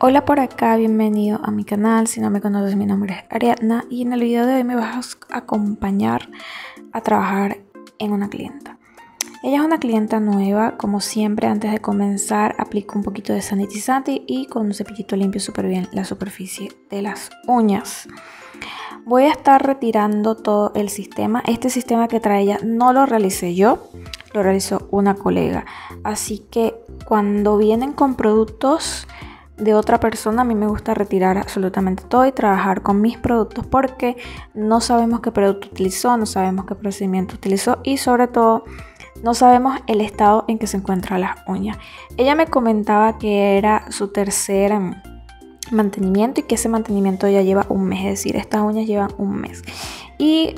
Hola por acá, bienvenido a mi canal. Si no me conoces, mi nombre es Ariadna y en el video de hoy me vas a acompañar a trabajar en una clienta. Ella es una clienta nueva, como siempre antes de comenzar aplico un poquito de sanitizante y con un cepillito limpio súper bien la superficie de las uñas. Voy a estar retirando todo el sistema. Este sistema que trae ella no lo realicé yo, lo realizó una colega. Así que cuando vienen con productos de otra persona, a mí me gusta retirar absolutamente todo y trabajar con mis productos porque no sabemos qué producto utilizó, no sabemos qué procedimiento utilizó y sobre todo no sabemos el estado en que se encuentran las uñas. Ella me comentaba que era su tercer em, mantenimiento y que ese mantenimiento ya lleva un mes, es decir, estas uñas llevan un mes. Y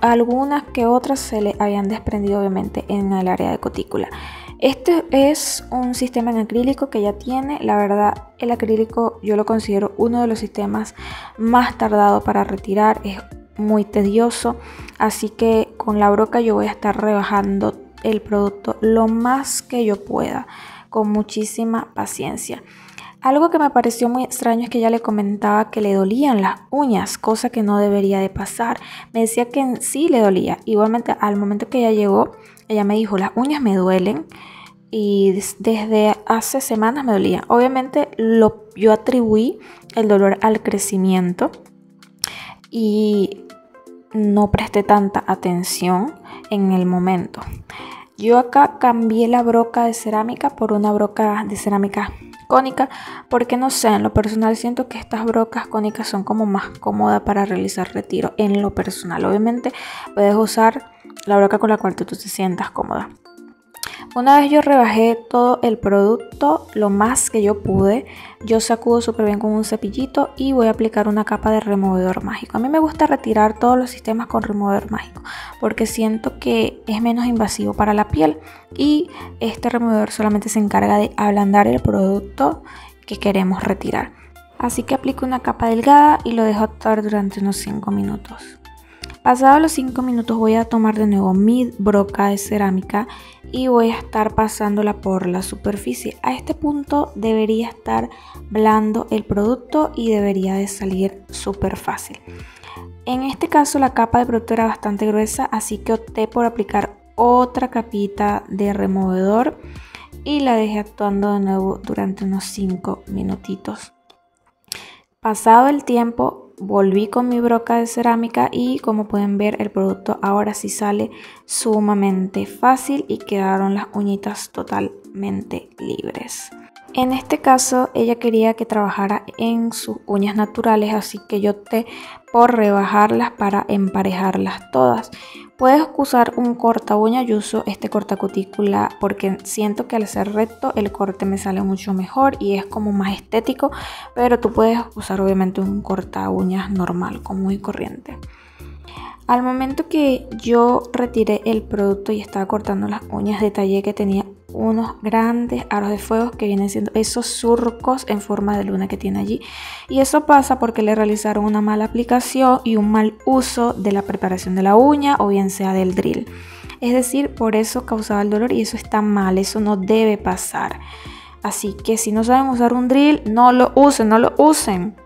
algunas que otras se le habían desprendido obviamente en el área de cutícula. Este es un sistema en acrílico que ya tiene, la verdad el acrílico yo lo considero uno de los sistemas más tardados para retirar, es muy tedioso, así que con la broca yo voy a estar rebajando el producto lo más que yo pueda, con muchísima paciencia. Algo que me pareció muy extraño es que ella le comentaba que le dolían las uñas, cosa que no debería de pasar. Me decía que sí le dolía. Igualmente al momento que ella llegó, ella me dijo, las uñas me duelen y desde hace semanas me dolían. Obviamente lo, yo atribuí el dolor al crecimiento y no presté tanta atención en el momento. Yo acá cambié la broca de cerámica por una broca de cerámica cónica porque no sé, en lo personal siento que estas brocas cónicas son como más cómodas para realizar retiro en lo personal. Obviamente puedes usar la broca con la cual tú te sientas cómoda. Una vez yo rebajé todo el producto lo más que yo pude, yo sacudo súper bien con un cepillito y voy a aplicar una capa de removedor mágico. A mí me gusta retirar todos los sistemas con removedor mágico porque siento que es menos invasivo para la piel y este removedor solamente se encarga de ablandar el producto que queremos retirar. Así que aplico una capa delgada y lo dejo actuar durante unos 5 minutos. Pasados los 5 minutos voy a tomar de nuevo mi broca de cerámica y voy a estar pasándola por la superficie. A este punto debería estar blando el producto y debería de salir súper fácil. En este caso la capa de producto era bastante gruesa, así que opté por aplicar otra capita de removedor y la dejé actuando de nuevo durante unos 5 minutitos. Pasado el tiempo volví con mi broca de cerámica y como pueden ver el producto ahora sí sale sumamente fácil y quedaron las uñitas totalmente libres. En este caso ella quería que trabajara en sus uñas naturales así que yo opté por rebajarlas para emparejarlas todas. Puedes usar un corta uña, yo uso este corta cutícula porque siento que al ser recto el corte me sale mucho mejor y es como más estético, pero tú puedes usar obviamente un corta uñas normal, como muy corriente. Al momento que yo retiré el producto y estaba cortando las uñas, detallé que tenía unos grandes aros de fuego que vienen siendo esos surcos en forma de luna que tiene allí. Y eso pasa porque le realizaron una mala aplicación y un mal uso de la preparación de la uña o bien sea del drill. Es decir, por eso causaba el dolor y eso está mal, eso no debe pasar. Así que si no saben usar un drill, no lo usen, no lo usen.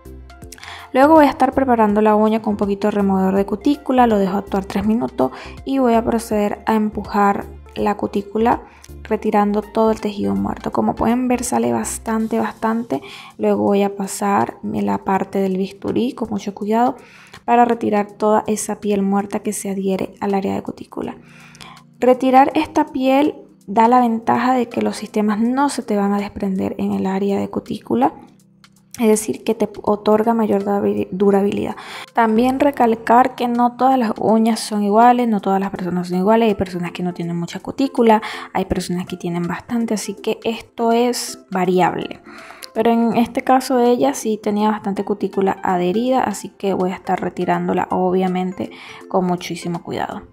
Luego voy a estar preparando la uña con un poquito de removedor de cutícula, lo dejo actuar 3 minutos y voy a proceder a empujar la cutícula retirando todo el tejido muerto. Como pueden ver sale bastante, bastante. Luego voy a pasar la parte del bisturí con mucho cuidado para retirar toda esa piel muerta que se adhiere al área de cutícula. Retirar esta piel da la ventaja de que los sistemas no se te van a desprender en el área de cutícula es decir, que te otorga mayor durabilidad. También recalcar que no todas las uñas son iguales, no todas las personas son iguales, hay personas que no tienen mucha cutícula, hay personas que tienen bastante, así que esto es variable. Pero en este caso ella sí tenía bastante cutícula adherida, así que voy a estar retirándola obviamente con muchísimo cuidado.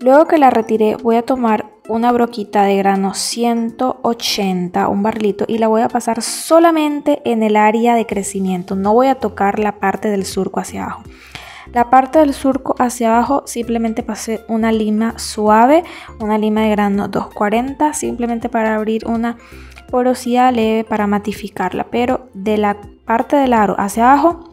Luego que la retiré voy a tomar una broquita de grano 180, un barlito, y la voy a pasar solamente en el área de crecimiento. No voy a tocar la parte del surco hacia abajo. La parte del surco hacia abajo simplemente pasé una lima suave, una lima de grano 240, simplemente para abrir una porosidad leve para matificarla, pero de la parte del aro hacia abajo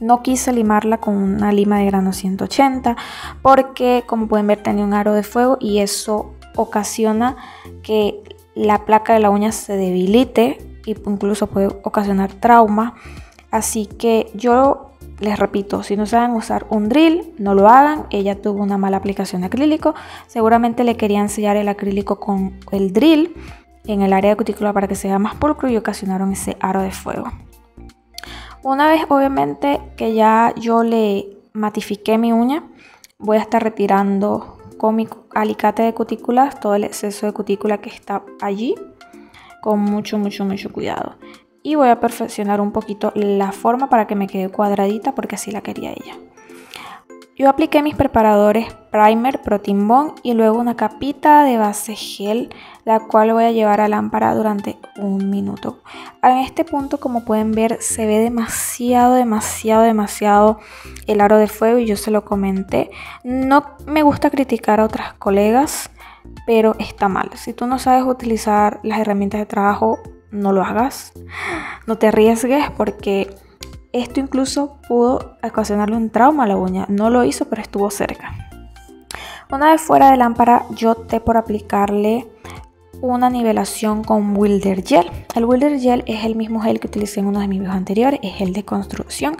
no quise limarla con una lima de grano 180 porque como pueden ver tenía un aro de fuego y eso ocasiona que la placa de la uña se debilite y incluso puede ocasionar trauma. Así que yo les repito, si no saben usar un drill, no lo hagan. Ella tuvo una mala aplicación de acrílico. Seguramente le querían sellar el acrílico con el drill en el área de cutícula para que sea más pulcro y ocasionaron ese aro de fuego. Una vez obviamente que ya yo le matifiqué mi uña, voy a estar retirando mi alicate de cutículas todo el exceso de cutícula que está allí con mucho, mucho, mucho cuidado. Y voy a perfeccionar un poquito la forma para que me quede cuadradita porque así la quería ella. Yo apliqué mis preparadores primer, protein bond y luego una capita de base gel, la cual voy a llevar a lámpara durante un minuto. En este punto, como pueden ver, se ve demasiado, demasiado, demasiado el aro de fuego y yo se lo comenté. No me gusta criticar a otras colegas, pero está mal. Si tú no sabes utilizar las herramientas de trabajo, no lo hagas. No te arriesgues porque esto incluso pudo ocasionarle un trauma a la uña. No lo hizo, pero estuvo cerca. Una vez fuera de lámpara, yo opté por aplicarle una nivelación con Wilder Gel. El Wilder Gel es el mismo gel que utilicé en uno de mis videos anteriores, es el de construcción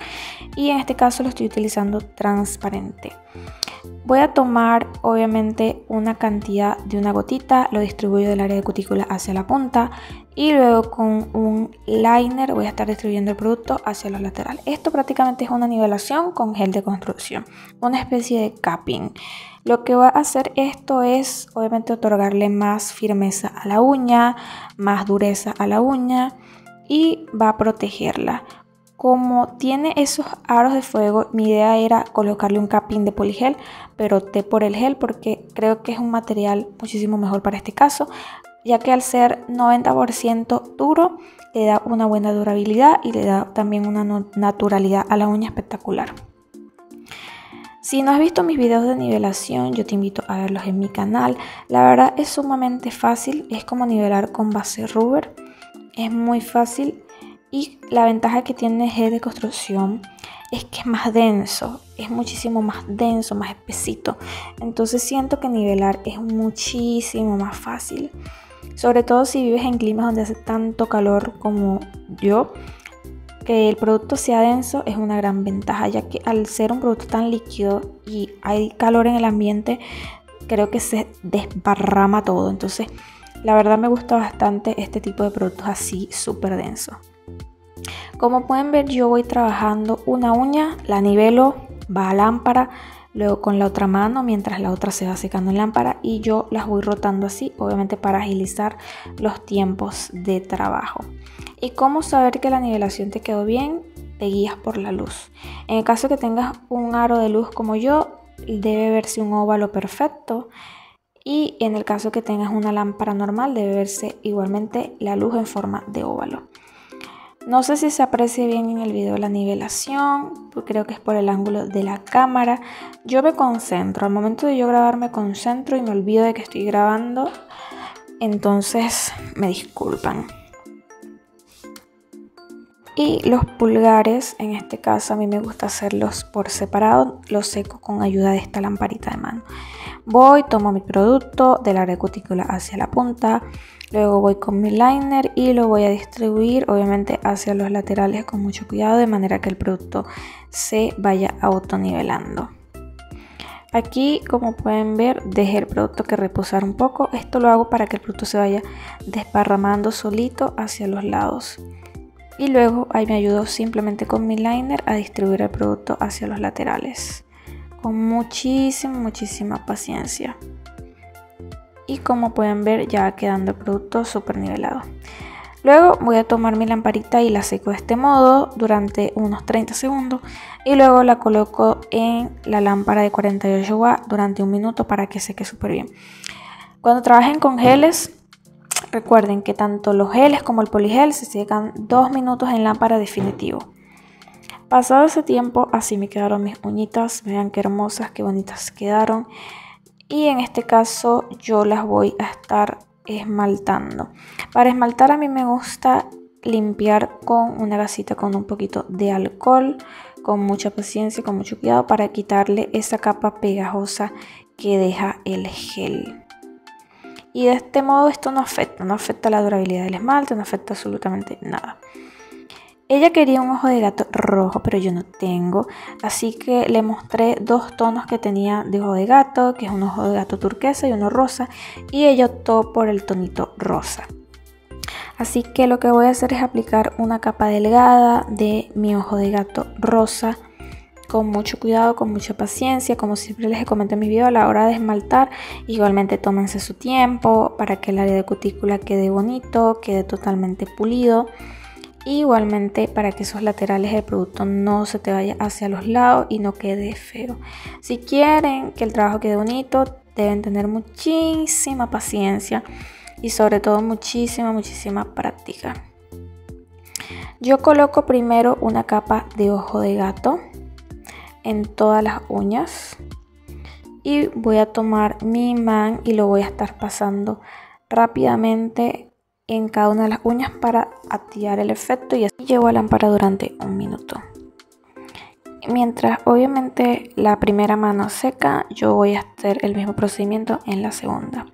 y en este caso lo estoy utilizando transparente. Voy a tomar obviamente una cantidad de una gotita, lo distribuyo del área de cutícula hacia la punta y luego con un liner voy a estar distribuyendo el producto hacia los laterales. Esto prácticamente es una nivelación con gel de construcción, una especie de capping. Lo que va a hacer esto es obviamente otorgarle más firmeza a la uña, más dureza a la uña y va a protegerla. Como tiene esos aros de fuego, mi idea era colocarle un capping de poligel, pero opté por el gel porque creo que es un material muchísimo mejor para este caso, ya que al ser 90% duro, le da una buena durabilidad y le da también una naturalidad a la uña espectacular. Si no has visto mis videos de nivelación, yo te invito a verlos en mi canal. La verdad es sumamente fácil, es como nivelar con base rubber. Es muy fácil y la ventaja que tiene gel de construcción es que es más denso, es muchísimo más denso, más espesito. Entonces siento que nivelar es muchísimo más fácil. Sobre todo si vives en climas donde hace tanto calor como yo, que el producto sea denso es una gran ventaja, ya que al ser un producto tan líquido y hay calor en el ambiente, creo que se desbarrama todo. Entonces, la verdad me gusta bastante este tipo de productos así súper densos. Como pueden ver yo voy trabajando una uña, la nivelo, va a lámpara, luego con la otra mano mientras la otra se va secando en lámpara y yo las voy rotando así, obviamente para agilizar los tiempos de trabajo. ¿Y cómo saber que la nivelación te quedó bien? Te guías por la luz. En el caso que tengas un aro de luz como yo, debe verse un óvalo perfecto. Y en el caso que tengas una lámpara normal, debe verse igualmente la luz en forma de óvalo. No sé si se aprecia bien en el video la nivelación, pues creo que es por el ángulo de la cámara. Yo me concentro, al momento de yo grabar me concentro y me olvido de que estoy grabando, entonces me disculpan. Y los pulgares, en este caso a mí me gusta hacerlos por separado, los seco con ayuda de esta lamparita de mano. Voy, tomo mi producto de la cutícula hacia la punta, Luego voy con mi liner y lo voy a distribuir obviamente hacia los laterales con mucho cuidado de manera que el producto se vaya autonivelando. Aquí como pueden ver dejé el producto que reposar un poco. Esto lo hago para que el producto se vaya desparramando solito hacia los lados. Y luego ahí me ayudo simplemente con mi liner a distribuir el producto hacia los laterales. Con muchísima, muchísima paciencia y como pueden ver ya va quedando el producto súper nivelado. Luego voy a tomar mi lamparita y la seco de este modo durante unos 30 segundos y luego la coloco en la lámpara de 48 watts durante un minuto para que seque súper bien. Cuando trabajen con geles, recuerden que tanto los geles como el poligel se secan 2 minutos en lámpara definitivo. Pasado ese tiempo, así me quedaron mis uñitas. Vean qué hermosas, qué bonitas quedaron y en este caso yo las voy a estar esmaltando. Para esmaltar a mí me gusta limpiar con una gasita con un poquito de alcohol, con mucha paciencia, con mucho cuidado para quitarle esa capa pegajosa que deja el gel. Y de este modo esto no afecta, no afecta la durabilidad del esmalte, no afecta absolutamente nada. Ella quería un ojo de gato rojo, pero yo no tengo. Así que le mostré dos tonos que tenía de ojo de gato, que es un ojo de gato turquesa y uno rosa. Y ella optó por el tonito rosa. Así que lo que voy a hacer es aplicar una capa delgada de mi ojo de gato rosa con mucho cuidado, con mucha paciencia, como siempre les comenté en mi video a la hora de esmaltar, igualmente tómense su tiempo para que el área de cutícula quede bonito, quede totalmente pulido. Igualmente para que esos laterales del producto no se te vaya hacia los lados y no quede feo. Si quieren que el trabajo quede bonito, deben tener muchísima paciencia y sobre todo muchísima, muchísima práctica. Yo coloco primero una capa de ojo de gato en todas las uñas y voy a tomar mi imán y lo voy a estar pasando rápidamente en cada una de las uñas para activar el efecto y así llevo a lámpara durante un minuto. Mientras obviamente la primera mano seca, yo voy a hacer el mismo procedimiento en la segunda.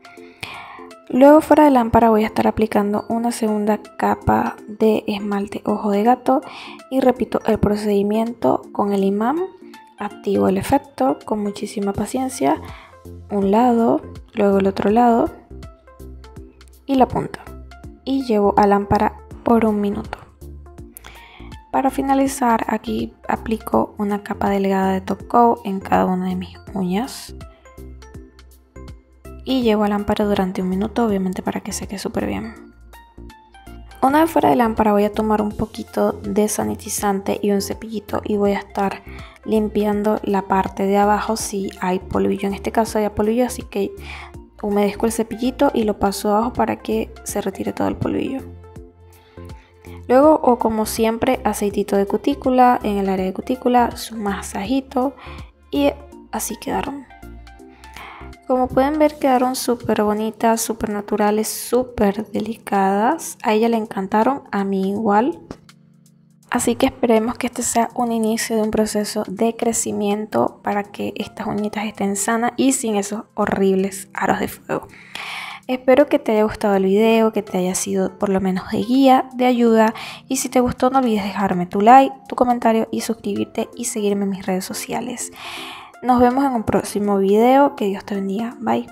Luego fuera de lámpara voy a estar aplicando una segunda capa de esmalte ojo de gato y repito el procedimiento con el imán activo el efecto con muchísima paciencia, un lado, luego el otro lado y la punta. Y llevo a lámpara por un minuto. Para finalizar aquí aplico una capa delgada de top coat en cada una de mis uñas. Y llevo a lámpara durante un minuto obviamente para que seque súper bien. Una vez fuera de lámpara voy a tomar un poquito de sanitizante y un cepillito y voy a estar limpiando la parte de abajo si hay polvillo. En este caso hay polvillo, así que humedezco el cepillito y lo paso abajo para que se retire todo el polvillo. Luego, o como siempre, aceitito de cutícula en el área de cutícula, su masajito y así quedaron. Como pueden ver quedaron súper bonitas, súper naturales, súper delicadas. A ella le encantaron, a mí igual. Así que esperemos que este sea un inicio de un proceso de crecimiento para que estas uñitas estén sanas y sin esos horribles aros de fuego. Espero que te haya gustado el video, que te haya sido por lo menos de guía, de ayuda y si te gustó no olvides dejarme tu like, tu comentario y suscribirte y seguirme en mis redes sociales. Nos vemos en un próximo video. Que Dios te bendiga. Bye.